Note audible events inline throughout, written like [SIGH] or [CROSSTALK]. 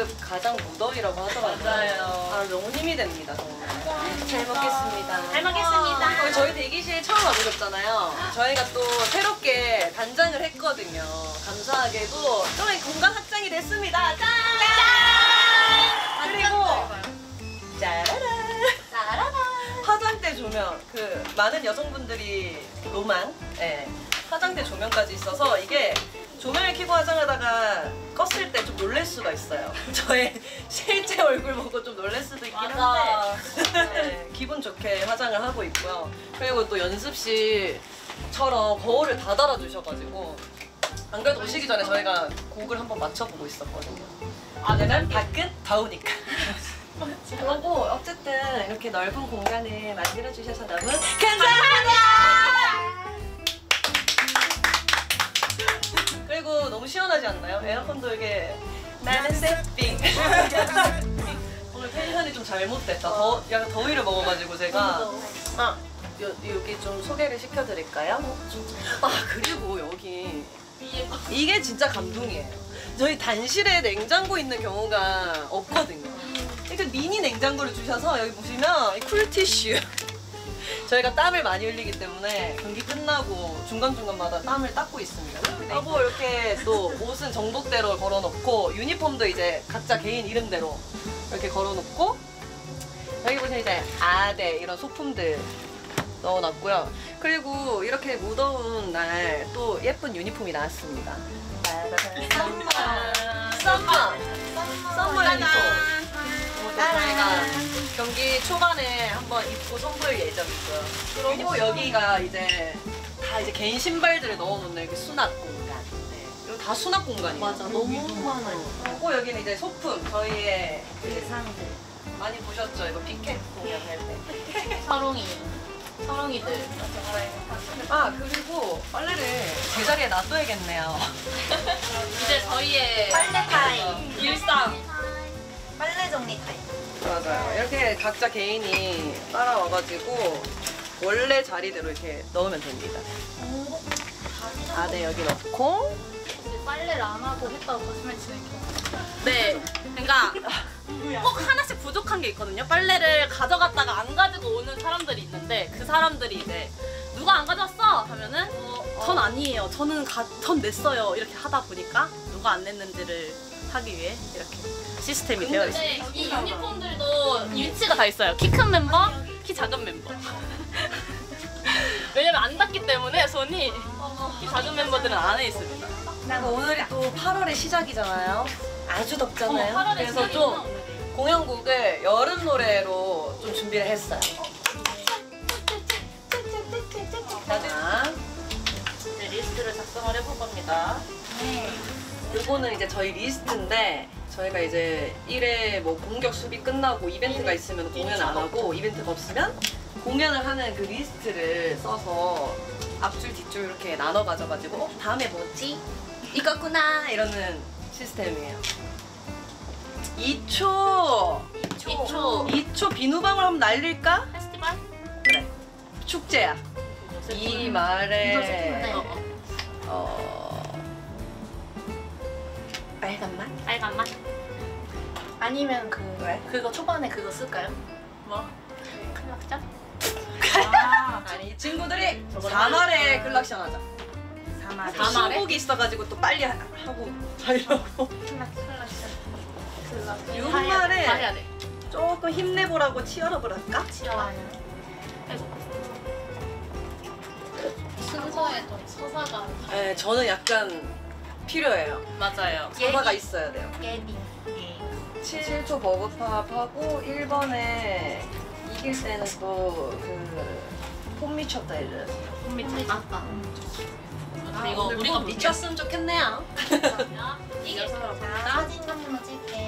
B급 가장 무더위라고 하더라고요. 맞아요. 아, 너무 힘이 됩니다, 정말. 잘 먹겠습니다. 잘 먹겠습니다. 어, 저희 대기실 처음 와보셨잖아요. 저희가 또 새롭게 단장을 했거든요. 감사하게도 좀 공간 확장이 됐습니다. 짠! 그리고 짜라란! 화장대 조명, 그 많은 여성분들이 로망, 예, 화장대 조명까지 있어서 이게 조명을 켜고 화장하다가 껐을 때 좀 놀랄 수가 있어요. [LAUGHS] 저의 실제 얼굴 보고 좀 놀랄 수도 있긴. 한데 [LAUGHS] 네, 기분 좋게 화장을 하고 있고요. 그리고 또 연습실처럼 거울을 다 달아주셔가지고 안 그래도 오시기 전에 저희가 곡을 한번 맞춰보고 있었거든요. 오늘은 밖은 더우니까. [LAUGHS] 그러고 어쨌든 이렇게 넓은 공간을 만들어주셔서 너무 감사합니다. 나는 세핑. [LAUGHS] 오늘 텐션이 좀 잘못됐다. 더, 약간 더위를 먹어가지고 제가. 아, 여, 여기 좀 소개를 시켜드릴까요? 아, 그리고 여기. 이게 진짜 감동이에요. 저희 단실에 냉장고 있는 경우가 없거든요. 이렇게 미니 냉장고를 주셔서 여기 보시면 이 쿨티슈. 저희가 땀을 많이 흘리기 때문에 경기 끝나고 중간중간마다 땀을 닦고 있습니다. 하고 이렇게 또 옷은 정복대로 걸어놓고 유니폼도 이제 각자 개인 이름대로 이렇게 걸어놓고 여기 보시면 이제 아대 이런 소품들 넣어놨고요. 그리고 이렇게 무더운 날 또 예쁜 유니폼이 나왔습니다. summer summer summer 유니폼 이것도 저희가 경기 초반에 한번 입고 선보일 예정이고요. 그리고 여기가 이제 다 이제 개인 신발들을 넣어놓는 그 수납 공간. 네. 이거 다 수납 공간이에요. 맞아, 너무 많아요. 그리고 여기는 이제 소품 저희의 그 상들 많이 보셨죠? 이거 피켓 공연할 때. [LAUGHS] 사롱이. 사롱이들. 아 그리고 빨래를 제자리에 놔둬야겠네요. [LAUGHS] 이제 저희의 빨래 타임. 일상. 빨래 정리 타임. 맞아요. 이렇게 각자 개인이 따라와가지고 원래 자리대로 이렇게 넣으면 됩니다. 아, 네 여기 넣고 빨래를 안 하고 했다고 거짓말 치는 게. 네. 그러니까 꼭 하나씩 부족한 게 있거든요. 빨래를 가져갔다가 안 가지고 오는 사람들이 있는데 그 사람들이 이제 누가 안 가져왔어 하면은 전 아니에요. 저는 가, 전 냈어요. 이렇게 하다 보니까 누가 안 냈는지를 하기 위해 이렇게 시스템이 되어 있어요. 이 유니폼들도 위치가 다 있어요. 키 큰 멤버, 키 작은 멤버. [LAUGHS] 왜냐면 안 닿기 때문에 손이 키 작은 멤버들은 안에 있습니다. 오늘이 또 8월의 시작이잖아요. 아주 덥잖아요. 어머, 8월에 그래서 시작이구나, 좀. 공연곡을 여름 노래로 좀 준비를 했어요. 자, 이제 리스트를 작성을 해볼 겁니다. 요거는 이제 저희 리스트인데 저희가 이제 1회 뭐 공격 수비 끝나고 이벤트가 있으면 공연 안 하고 이벤트가 없으면 공연을 하는 그 리스트를 써서 앞줄 뒷줄 이렇게 나눠 가져가지고 어, 다음에 뭐지? 이거구나 이러는 시스템이에요. 2초 2초 2초 비누방울 한번 날릴까? 페스티벌? 그래 축제야. 이 말에 네. 어 맛? 아니면 그 왜? 그거 초반에 그거 쓸까요? 뭐? 클락션? 아니 이 친구들이 3말에 클락션 하자. 3화. 사- 사말에? 신곡이 있어가지고 또 빨리 하- 하고 하려고. 클락션. 다 해야 돼. 조금 힘내보라고 치열업을 할까? 좋아요. 순서에 좀 서사가 네, 저는 약간 필요해요. 맞아요. 서사가 있어야 돼요. 예비. 7초 버그팝하고 1번에 이길 때는 또그 폼 미쳤다 이래. 미쳤다. 이거 우리가 우리가 미쳤으면 좋겠네요. [LAUGHS] 자, 사진 한번 찍게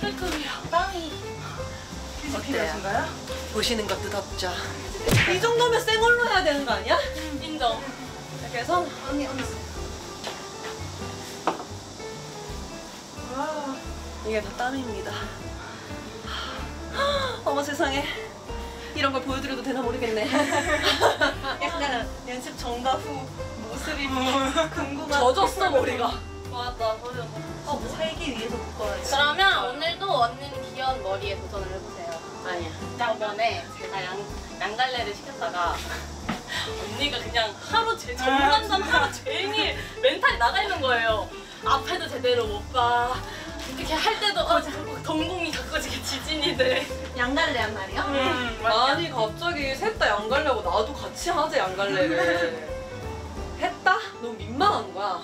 깔끔해요. 빵이 어때요? 보시는 것도 덥죠. 이 정도면 생얼로 해야 되는 거 아니야? 음, 인정. 이렇게 해서 언니 언니. 와 이게 다 땀입니다. 어머 세상에 이런 걸 보여드려도 되나 모르겠네. [LAUGHS] [LAUGHS] 약간 연습 전과 후 모습이 어. 궁금한. 젖었어 머리가. 맞다 젖었어. 어, 뭐 살기 위해서 묶어야지. 그러면 오늘도 언니는 귀여운 머리에 도전을 해보세요. 아니야. 저번에 제가 양, 양갈래를 시켰다가 [LAUGHS] 언니가 그냥 하루 제 전반전 하루 종일 멘탈이 나가 있는 거예요. 앞에도 제대로 못 봐. 이렇게 할 때도 어, 동공이 자꾸 이렇게 지진이 돼. 양갈래 한 말이요? 음, 아니 갑자기 셋 다 양갈래고 나도 같이 하자 양갈래를. [LAUGHS] 했다? 너무 민망한 거야.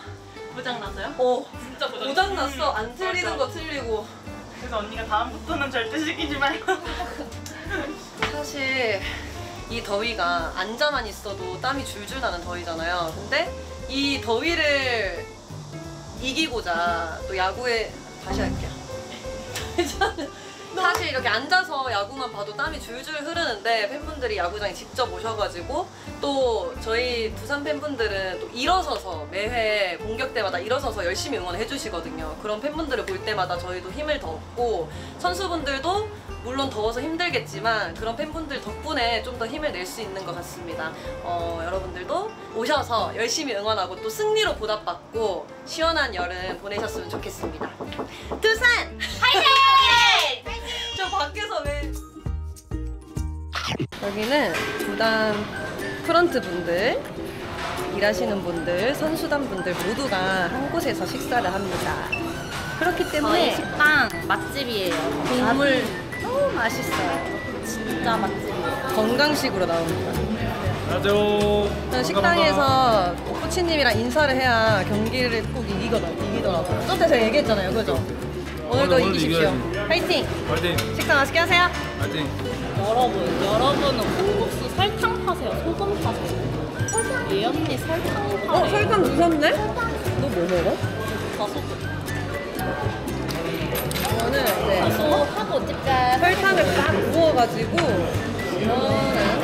고장 났어요? 어, 진짜 고장. 고장 났어. 안 맞아. 틀리는 거 틀리고. 그래서 언니가 다음부터는 절대 시키지 말고 [LAUGHS] 사실 이 더위가 앉아만 있어도 땀이 줄줄 나는 더위잖아요. 근데 이 더위를 이기고자 또 야구에 다시 할게요. [LAUGHS] 사실 이렇게 앉아서 야구만 봐도 땀이 줄줄 흐르는데 팬분들이 야구장에 직접 오셔가지고 또 저희 부산 팬분들은 또 일어서서 매회 공격 때마다 일어서서 열심히 응원해 주시거든요. 그런 팬분들을 볼 때마다 저희도 힘을 더 얻고 선수분들도 물론 더워서 힘들겠지만 그런 팬분들 덕분에 좀 더 힘을 낼 수 있는 것 같습니다. 어, 여러분들도 오셔서 열심히 응원하고 또 승리로 보답받고 시원한 여름 보내셨으면 좋겠습니다. 두산! 저 밖에서 왜 여기는 부담 프런트 분들 일하시는 분들 선수단 분들 모두가 한 곳에서 식사를 합니다 그렇기 저희 때문에 식당 맛집이에요. 국물 너무 맛있어요 진짜 맛집이에요. 건강식으로 나옵니다 안녕하세요. 식당에서 코치님이랑 인사를 해야 경기를 꼭 이기거든, 이기더라고요 저때 제가 얘기했잖아요 그죠? 오늘도 오늘도 이기십시오. 화이팅! 파이팅. 식사 맛있게 하세요 파이팅. 여러분, 여러분은 콩국수 설탕 파세요? 소금 파세요? 예 언니 설탕 파세요? 어? 설탕 주셨네? 너 뭐 먹어? 저 소금. 저는 이제 소 하고 찝짤. 설탕을 딱 부어가지고 음